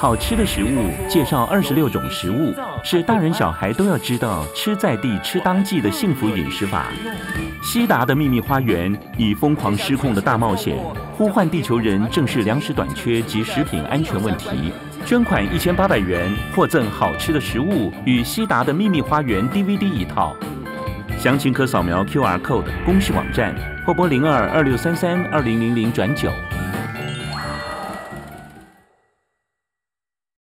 好吃的食物介绍二十六种食物，是大人小孩都要知道吃在地吃当季的幸福饮食法。西达的秘密花园以疯狂失控的大冒险，呼唤地球人正视粮食短缺及食品安全问题。捐款一千八百元，获赠好吃的食物与西达的秘密花园 DVD 一套。详情可扫描 QR code 公式网站或拨零二二六三三二零零零转九。